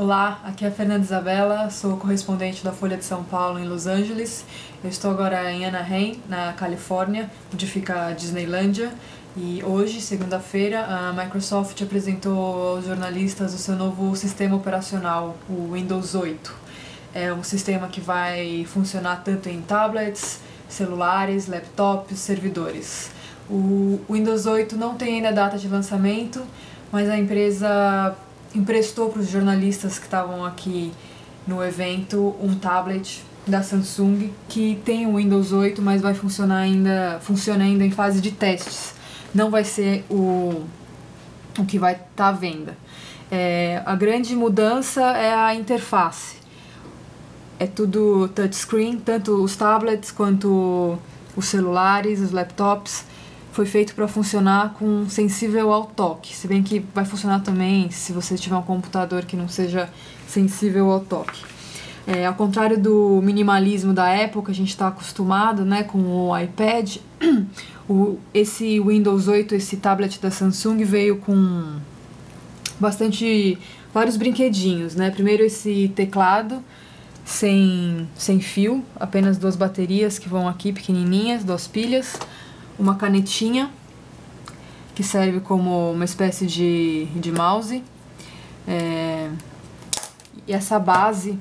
Olá, aqui é a Fernanda Isabela, sou correspondente da Folha de São Paulo em Los Angeles. Eu estou agora em Anaheim, na Califórnia, onde fica a Disneylândia. E hoje, segunda-feira, a Microsoft apresentou aos jornalistas o seu novo sistema operacional, o Windows 8. É um sistema que vai funcionar tanto em tablets, celulares, laptops, servidores. O Windows 8 não tem ainda data de lançamento, mas a empresa emprestou para os jornalistas que estavam aqui no evento um tablet da Samsung que tem o Windows 8, mas vai funcionar ainda, funciona ainda em fase de testes. Não vai ser o, o que vai estar tá à venda. É, a grande mudança é a interface. É tudo touchscreen, tanto os tablets quanto os celulares, os laptops foi feito para funcionar com sensível ao toque. Se bem que vai funcionar também se você tiver um computador que não seja sensível ao toque. É, ao contrário do minimalismo da época, a gente está acostumado né, com o iPad, o, esse Windows 8, esse tablet da Samsung veio com bastante vários brinquedinhos, né? Primeiro esse teclado sem, sem fio, apenas duas baterias que vão aqui pequenininhas, duas pilhas uma canetinha que serve como uma espécie de, de mouse é, e essa base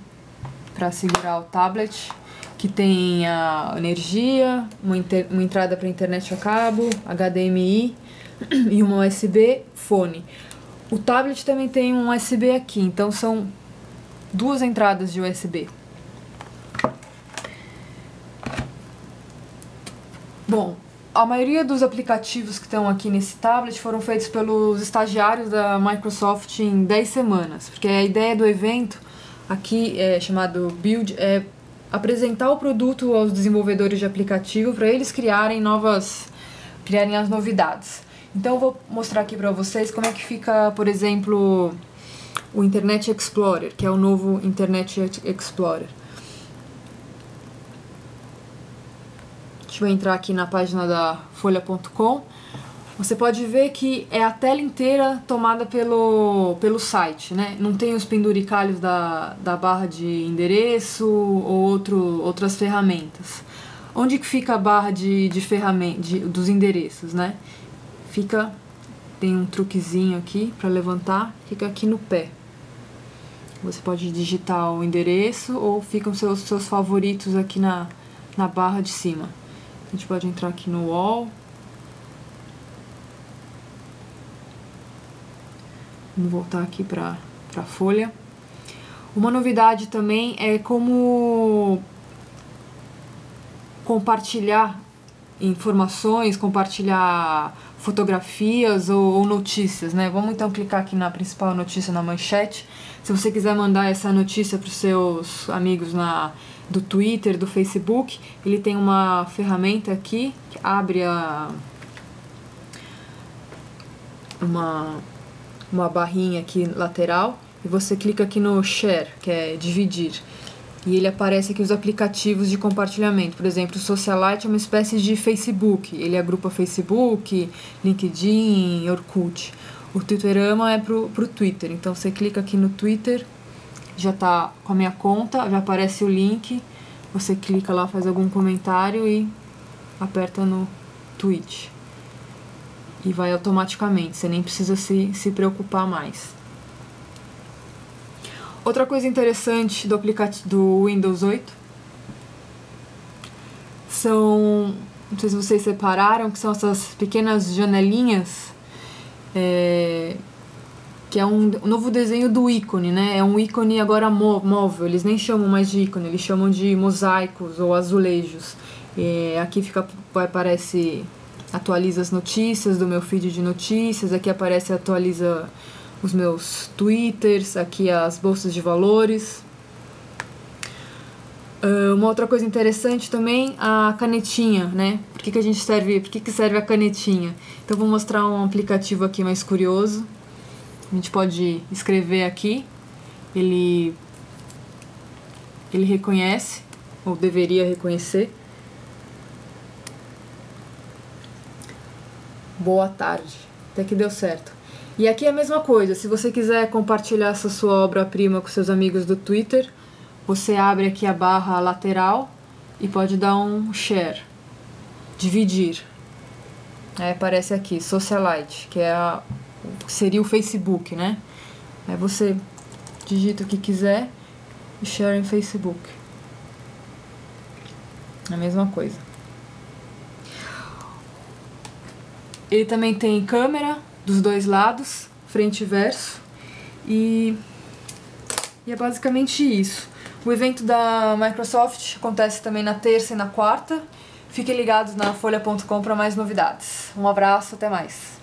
para segurar o tablet que tem a energia, uma, inter, uma entrada para internet a cabo, HDMI e uma USB fone. O tablet também tem um USB aqui, então são duas entradas de USB. A maioria dos aplicativos que estão aqui nesse tablet foram feitos pelos estagiários da Microsoft em 10 semanas, porque a ideia do evento aqui é chamado Build é apresentar o produto aos desenvolvedores de aplicativo para eles criarem novas criarem as novidades. Então eu vou mostrar aqui para vocês como é que fica, por exemplo, o Internet Explorer, que é o novo Internet Explorer. Deixa eu entrar aqui na página da folha.com. Você pode ver que é a tela inteira tomada pelo, pelo site, né? Não tem os penduricalhos da, da barra de endereço ou outro, outras ferramentas. Onde que fica a barra de, de ferramenta, de, dos endereços, né? Fica, tem um truquezinho aqui para levantar, fica aqui no pé. Você pode digitar o endereço ou ficam seus, seus favoritos aqui na, na barra de cima. A gente pode entrar aqui no wall. Vamos voltar aqui para a folha. Uma novidade também é como compartilhar informações, compartilhar fotografias ou, ou, notícias, né? Vamos então clicar aqui na principal notícia na manchete. Se você quiser mandar essa notícia para os seus amigos na do Twitter, do Facebook, ele tem uma ferramenta aqui que abre a uma uma barrinha aqui lateral e você clica aqui no share, que é dividir. E ele aparece aqui os aplicativos de compartilhamento. Por exemplo, o Socialite é uma espécie de Facebook. Ele agrupa Facebook, LinkedIn, Orkut. O Twitterama é pro, pro Twitter. Então você clica aqui no Twitter já tá com a minha conta, já aparece o link. Você clica lá, faz algum comentário e aperta no tweet. E vai automaticamente, você nem precisa se, se preocupar mais. Outra coisa interessante do aplicativo do Windows 8 são, não sei se vocês separaram, que são essas pequenas janelinhas é, que é um, novo desenho do ícone, né? É um ícone agora móvel, eles nem chamam mais de ícone, eles chamam de mosaicos ou azulejos. E aqui fica, aparece, atualiza as notícias do meu feed de notícias, aqui aparece, atualiza os meus twitters, aqui as bolsas de valores. Uh, uma outra coisa interessante também, a canetinha, né? Por que, que a gente serve, por que, que serve a canetinha? Então vou mostrar um aplicativo aqui mais curioso. A gente pode escrever aqui, ele, ele reconhece, ou deveria reconhecer. Boa tarde. Até que deu certo. E aqui é a mesma coisa, se você quiser compartilhar essa sua obra-prima com seus amigos do Twitter, você abre aqui a barra lateral e pode dar um share, dividir. Aí aparece aqui, Socialite, que é a, seria o Facebook, né? Aí você digita o que quiser e share em Facebook. É a mesma coisa. Ele também tem câmera dos dois lados, frente e verso. E, e é basicamente isso. O evento da Microsoft acontece também na terça e na quarta. Fiquem ligados na folha.com para mais novidades. Um abraço, até mais.